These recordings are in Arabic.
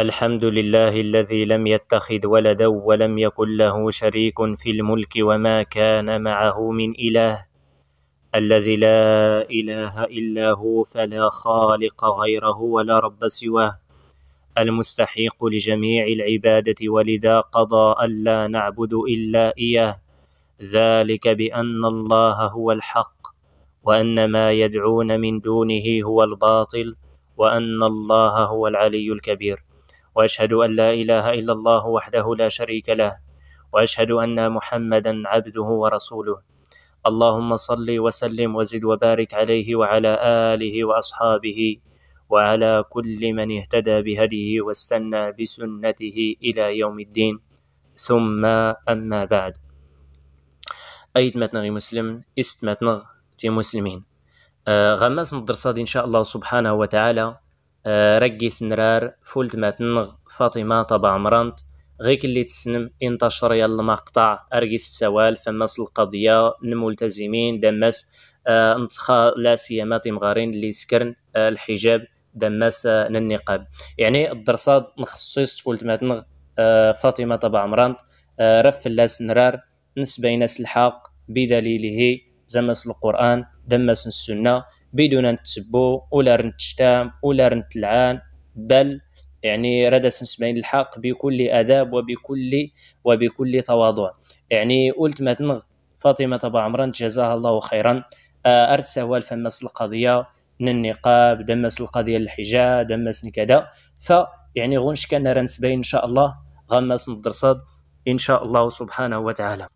الحمد لله الذي لم يتخذ ولدا ولم يكن له شريك في الملك وما كان معه من إله. الذي لا إله إلا هو فلا خالق غيره ولا رب سواه. المستحق لجميع العبادة ولذا قضى ألا نعبد إلا إياه. ذلك بأن الله هو الحق وأن ما يدعون من دونه هو الباطل وأن الله هو العلي الكبير. وأشهد أن لا إله إلا الله وحده لا شريك له وأشهد أن محمدا عبده ورسوله. اللهم صل وسلم وزد وبارك عليه وعلى آله وأصحابه وعلى كل من اهتدى بهديه واستنى بسنته إلى يوم الدين. ثم أما بعد. أيد متنغي مسلم إست متنغ تي مسلمين. آه غماس الدرس إن شاء الله سبحانه وتعالى. رقي سنرار فولت ما تنغ فاطمة طبع مرانت. غيك اللي تسنم انتشر يلا مقطع أرقس سوال فمس القضية الملتزمين دمس آه انتخا لا سيما تمغارين اللي سكرن آه الحجاب دمس آه النقاب يعني الدرسات مخصص فولت ما تنغ آه فاطمة طبع مرانت. آه رف اللاس نرار نسبة ناس الحق بدليله زمس القرآن دمس السنة. بدون نتسبو ولا نتشتام ولا نتلعان بل يعني رد سنسمعين الحق بكل آداب وبكل وبكل تواضع. يعني قلت ما تنغ فاطمة طبع عمران جزاها الله خيرا آه، ارتسى هو الفمس القضية من النقاب دمس القضية الحجاب دمس كذا. فيعني غنش كان رنسبين إن شاء الله غمس الدرصاد إن شاء الله سبحانه وتعالى.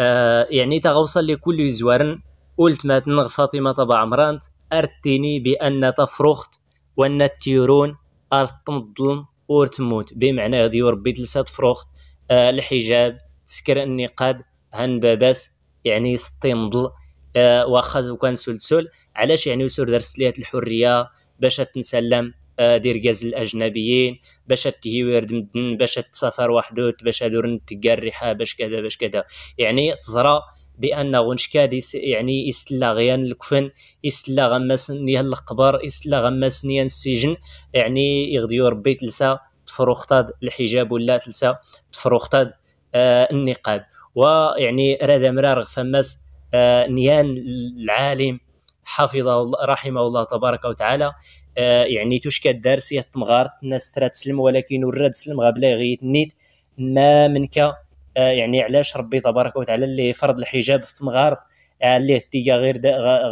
آه يعني تغوصل لكل زوارن قلت ما تنغ فاطمة طبع عمرانت أرتيني بأن تفرخت وأن التيرون أرتمضلم ورتموت بمعنى غادي ربي تلسات فروخت آه الحجاب تسكر النقاب هن باباس يعني سطي آه واخا وكان سلسل. علاش يعني وسور درس ليات الحرية؟ باش تنسلم آه دير جاز الأجنبيين باش تهي ورد مدن باش تسافر وحدوت باش دور نتقى الريحة باش كذا باش كذا. يعني تزرى بأن غنشكاد يعني يستلا غيان الكفن يستلا غماس نيا القبر يستلا غماس نيا السجن. يعني يغديو ربي تلسا تفروختاد الحجاب ولا تلسا تفروختاد آه النقاب. ويعني رادا مرار فماس آه نيان العالم حفظه رحمه الله تبارك وتعالى. آه يعني تشكى الدارسية تمغار الناس ترى تسلم ولكن وراد تسلم غابلا غيت نيت. ما منك يعني علاش ربي تبارك وتعالى اللي فرض الحجاب في مغارط آه، اللي تيجا غير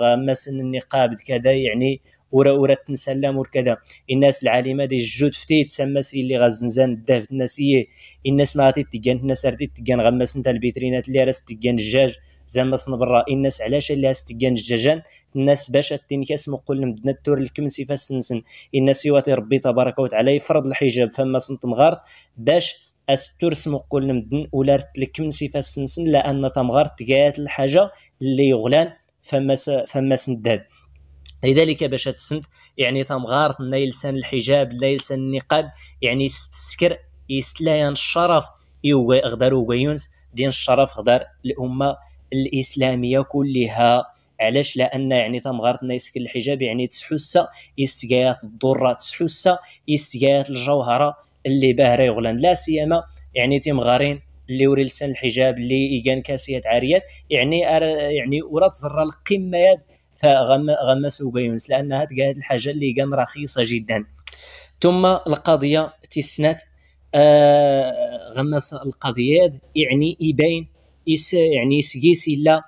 غمسن النقاب كذا يعني ورا ورا تنسلم وكذا. الناس العالمة دي الجود فتي تسمى سي اللي غزنزان الدهب الناسية. الناس ما غادي تيجان الناس ردي تيجان غمس إنت البيترينات اللي راس تيجان الدجاج زعما برا. الناس علاش اللي راس تيجان الدجاجان الناس باش تنكاس مقول مدنا التور الكمسي فاسنسن الناس يواتي ربي تبارك وتعالى يفرض الحجاب. فما سنت مغار باش استرس مقول نمدن ولا رتلك من صفة سنسن لأن تمغار تقات الحاجة اللي يغلان فما فما سنداد. لذلك باش تسند يعني تمغار يلسان الحجاب لا يلسان النقاب يعني يستسكر يستلايان الشرف يوغي غدار وغيونس دين الشرف غدار الأمة الإسلامية كلها. علاش؟ لأن يعني تمغارت يسكن الحجاب يعني تسحوسا يستقايات الضرة تسحوسا يستقايات الجوهرة اللي باهره يغلن. لا سيما يعني تيم غارين اللي وري لسان الحجاب اللي يجان كاسيات عاريات يعني يعني ورا تزرى القمه ياد فغمس وقيونس لأنها تقاد الحاجة اللي كان رخيصة جدا. ثم القضية تسنات آه غمس القضية يعني يبين يس يعني يسقيس إلا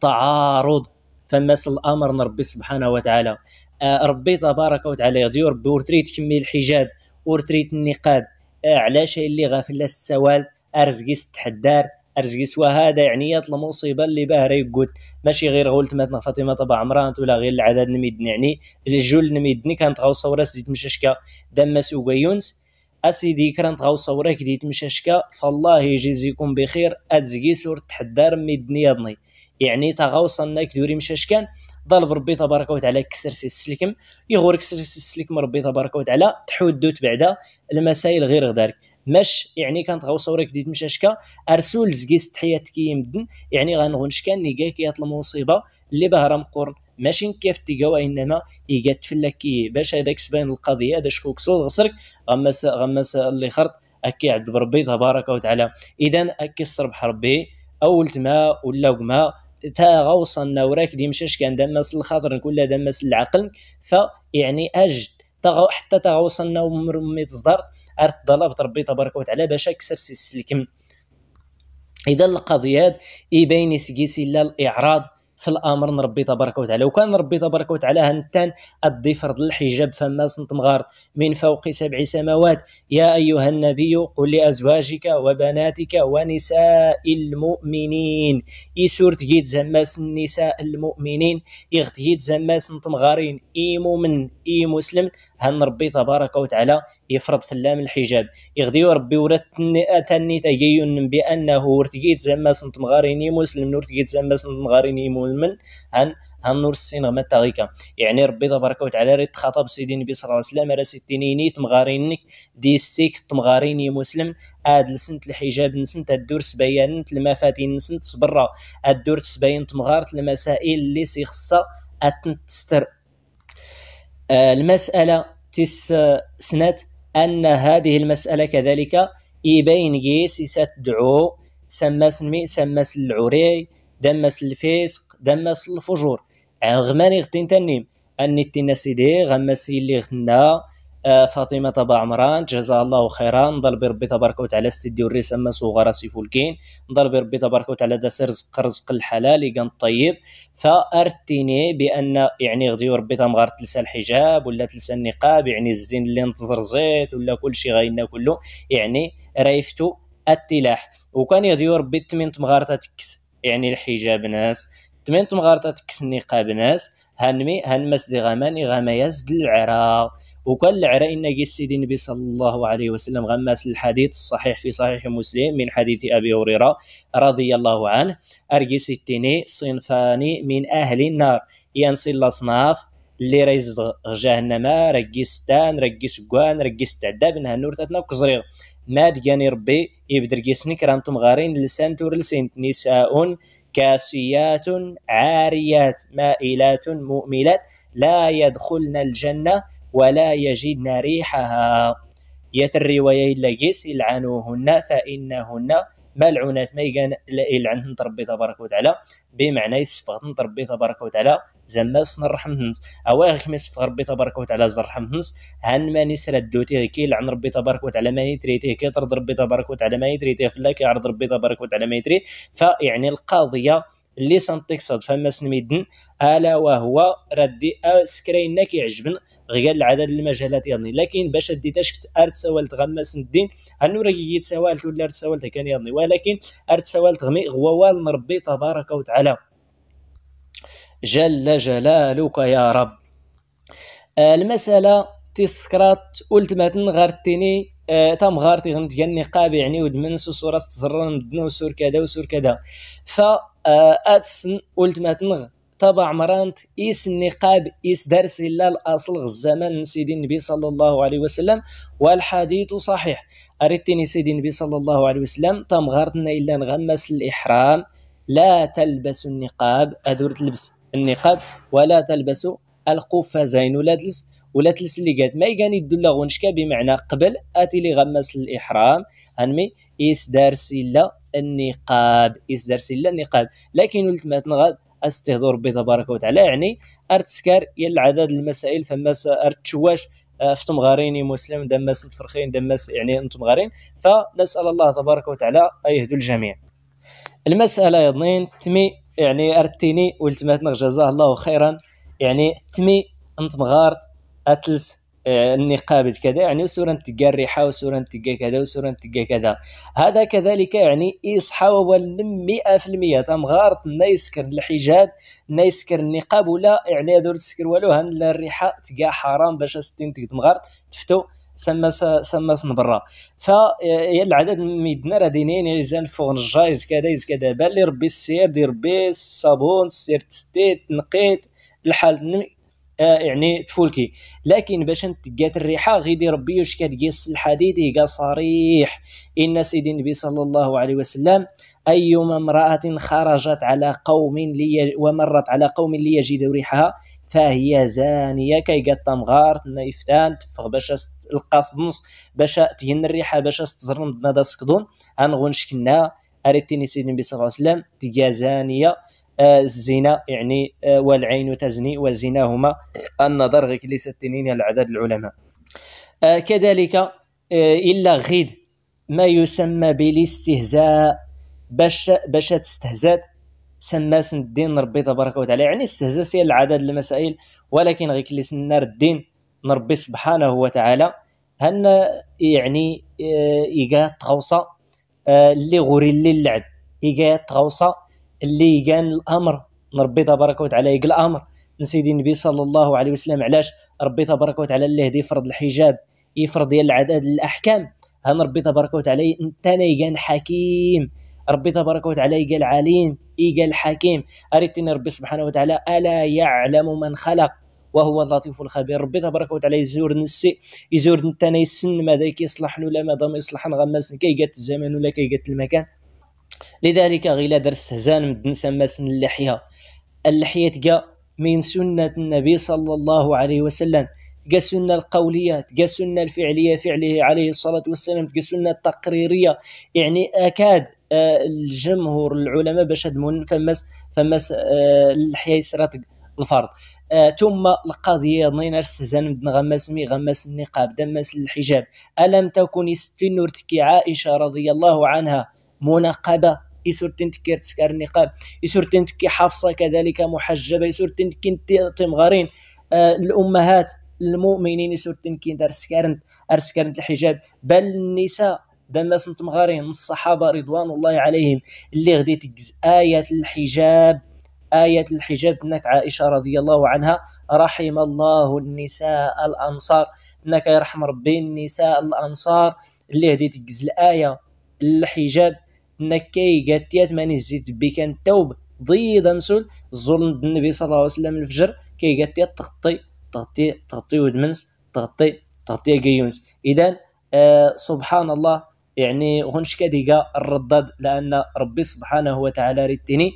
تعارض. فمس الأمر من ربي سبحانه وتعالى. آه ربي تبارك وتعالى يغدي ربي ورتريد تكمل الحجاب. ورتريت النقاب. آه، علاش اللي غافل السوال. أرزقيس تحدار. أرزقيس وهذا يعني المصيبه اللي باهره يقول ماشي غير غولت مثلا فاطمة طبع عمران ولا غير العدد نميدني يعني الجول نميدني كانت غاو صورة سديت مشاشكا دمس وغيونس أسيدي كانت غاو صورة كديت مشاشكا فالله يجزيكم بخير. اتزقيس ور تحدار ميدني يضني يعني تغاوصنا كدوري مشاشكان. ضرب ربي تبارك وتعالى كسر سي السلكم. يغور كسر سي السلكم ربي تبارك وتعالى. تحودوت بعدا. المسائل غير غدارك ماش يعني كانت غوصورك ديت مشاشكا أرسول زكيس تحيات كي يمدن. يعني غنغون شكان نيكا كيات المصيبه اللي بها راه مقور ماشي كيف تيقوا إنما يقات فلك باش هذاك سبان القضية. هذا شكوك صوت غسرك غمس غمس اللي خرط. أكي عند بربي تبارك وتعالى. اذا أكي الصربح ربي. أول تما ولا وما تا غوصنا وراك دي مشاش كان دمس الخاطر كل دمس العقل. فيعني أجد. حتى تغوصلنا ومرمي تصدر أرت ضلبت ربي تبارك وتعالى باش أكسر سلكم إذا القضيات يبين سكيسي لا الإعراض في الامر ربي تبارك وتعالى. وكان ربي تبارك وتعالى هنتان ادي فرض الحجاب فما سنت مغار من فوق سبع سماوات. يا أيها النبي قل لأزواجك وبناتك ونساء المؤمنين. يسور تجيد زماس النساء المؤمنين. يغتجيد زماس مغارين اي مؤمن إي مسلم. هن ربي تبارك وتعالى. يفرض في اللام الحجاب. يغدي ربي ورات تاني تجيون بأنه ورتجيت زما سنت مغاريني مسلم ورتجيت زما سنت مغاريني مؤمن. عن هن نور السين غما تاغيكا يعني ربي تبارك وتعالى ريت خاطب سيدي النبي صلى الله عليه وسلم راه ستينيني تمغارينك دي ستيك تمغاريني مسلم. اد لسنت الحجاب نسنت الدور سبيان المفاتين نسنت صبرا. الدور سبيان تمغارت المسائل اللي سيخصا أتنتستر. آه المسألة تس سنت أن هذه المسألة كذلك يبين جيس تدعو سماس المي سماس العري دمس الفسق دمس الفجور. غماني غتين تنيم أني تينا سيدي غمسي اللي غنا فاطمة طبع عمران جزاها الله خيرا. نضل بربي تبارك وتعالى ستدي الرسالة صغار سيفولكين نضل بربي تبارك وتعالى داس رزق رزق الحلال يقن طيب. فأرتيني بأن يعني غدي ربي تمغار تلسى الحجاب ولا تلسى النقاب يعني الزين اللي انتظر زيت ولا كل شيء غاينا كله يعني ريفتو التلاح. وكان يغدي ربي تمين تمغارتا تكس يعني الحجاب ناس. تمين تمغارتا تكس النقاب ناس هنمي هنمس دي غمان غاما يزد العراق. وكان العراء إن سيدي النبي صلى الله عليه وسلم غماس الحديث الصحيح في صحيح مسلم من حديث أبي هريرة رضي الله عنه. أرجس التيني صنفان من أهل النار. ينصي الأصناف اللي ريز جهنم رجستان رجس قوان رجس تعداب انها نور تتنا كزريغ ما دياني ربي يبدر جيسني كرانتم غارين لسان تور لسين نساء كاسيات عاريات مائلات مؤملات لا يدخلن الجنة ولا يجدن ريحها. يت الرواية لجيس يلعنوهن فإنهن ملعونات ما يلعنهن ربي تبارك وتعالى. بمعنى يسفغن ربي تبارك وتعالى. زماس نرحمهنس أو غيك يسفغ ربي تبارك وتعالى زرحمهنس هن ما نسر الدوتي كي لعن ربي تبارك وتعالى ما يتريتي كي طرد ربي تبارك وتعالى ما يتريتي فلاك يعرض ربي تبارك وتعالى ما يتري فيعني القاضيه اللي سنتقصد فما سنميدن ألا وهو ردي سكرينك يعجبن غير العدد المجالات يظني لكن باش ديتاش ارت سوالت غمس الدين أنو راه يتسوالت ولا ارت سوالت كان يظني ولكن ارت سوالت غمي غوال نربي تبارك وتعالى. جل جلالك يا رب. المسألة تسكرات ماتن غارتيني آه تام غارتي غنت النقاب يعني ودمنس وصورة تزرن مدن وسور كذا وسور كذا. ف آه اتسن ماتن طبع مرانت إيس النقاب إيس درس إلا الأصل الزمن سيدي النبي صلى الله عليه وسلم والحديث صحيح. أردتني سيدي النبي صلى الله عليه وسلم تم غارتنا إلا نغمس الإحرام لا تلبس النقاب. أدور تلبس. النقاب ولا تلبس القفازين ولا تلبس ولا تلس اللي قالت ما يقاني يدل غونشكا بمعنى قبل آتي لي غمس الإحرام. انمي إيس دارس إلا النقاب إيس دارس إلا النقاب. لكن ولت ما تنغاد استهدور ربي تبارك وتعالى. يعني ارتسكار يل عدد المسائل فما ارتشواش آه، فتم غاريني مسلم دماس متفرخين دماس يعني أنتم غارين. فنسأل الله تبارك وتعالى أن يهدو الجميع. المسألة يضنين تمي يعني أرتيني ولتماتنا جزاه الله خيرا. يعني تمي أنت مغارت أتلس النقاب كذا يعني وسورة تلقى الريحة وسورة تلقى كذا وسورة تلقى كذا. هذا كذلك يعني يصحى ولم 100% تم غارط نيسكر الحجاب نيسكر النقاب ولا يعني هذول تسكر والو هن الريحة تلقى حرام باش ستين تقدم غارط تفتو سما سما برا. ف العدد ميدنا راه دينين يزال فوق الجايز كذا يز كذا بالي ربي السير دير ربي الصابون سير تستيت نقيت الحال آه، يعني تفولكي. لكن باش نتقات الريحة غيدي ربي واش كتقيس الحديد يقا صريح. إن سيدي النبي صلى الله عليه وسلم أيما امرأة خرجت على قوم لي ومرت على قوم ليجدوا ريحها فهي زانية كي قد تمغار نيفتان تفغ باش القاص نص باش تهن الريحة باش تزرن دا سكدون. هنغون شكنا أريتيني سيدنا النبي صلى الله عليه وسلم تجا زانية آه، الزنا يعني آه، والعين تزني والزنا هما النظر غير كلي ستنين العدد العلماء. آه، كذلك إلا غيد ما يسمى بالاستهزاء باش باش تستهزأت سماس الدين ربي تبارك وتعالى. يعني استهزاء سي العدد المسائل ولكن غير كلي سنار الدين ربي سبحانه وتعالى. هن يعني إيقا تغوصة اللي غوري اللي اللعب. إيقا تغوصة اللي كان الأمر. ربي تبارك وتعالى يقل الأمر. نسيدي النبي صلى الله عليه وسلم علاش ربي تبارك وتعالى اللي يهدي يفرض الحجاب يفرض ديال العدد الأحكام. هان ربي تبارك وتعالى انت حكيم. ربي تبارك وتعالى قال عليم قال حكيم. اريتني ربي سبحانه وتعالى ألا يعلم من خلق وهو اللطيف الخبير. ربي تبارك وتعالى يزور نسي يزور انت يسن ماذا كيصلح ولا ماذا ما يصلح نغمس كي جات الزمان ولا كي جات المكان. لذلك غيلا در استهزان مدن سماسن اللحية. اللحية تقا من سنة النبي صلى الله عليه وسلم. تقا سنة القولية تقا سنة الفعلية فعله عليه الصلاة والسلام تقا سنة التقريرية. يعني أكاد آه، الجمهور العلماء باش هدمون فمس فمس آه، اللحية يسرى الفرض آه ثم القضية نين استهزان مدن غماس مي غماس النقاب دمس الحجاب. ألم تكن ستين تكي عائشة رضي الله عنها منقبه يسورتين تكي تسكر النقاب. يسورتين تكي حافظه كذلك محجبة. يسورتين تكي تمغارين آه الأمهات المؤمنين يسورتين كي دار سكارنت الحجاب. بل النساء دما سنت مغارين الصحابة رضوان الله عليهم اللي غدي تجز إيه الحجاب آية الحجاب. انك عائشة رضي الله عنها رحم الله النساء الأنصار. انك يرحم ربي النساء الأنصار اللي هدي تجز الآية الحجاب. نكاي قاتيات ماني زيد بي كان توب ضيد نسول الظلم النبي صلى الله عليه وسلم الفجر. كي قاتيات تغطي تغطي تغطي ودمنس تغطي تغطي قيونس اذا آه سبحان الله يعني غنش كديقا الرداد لأن ربي سبحانه وتعالى ريتني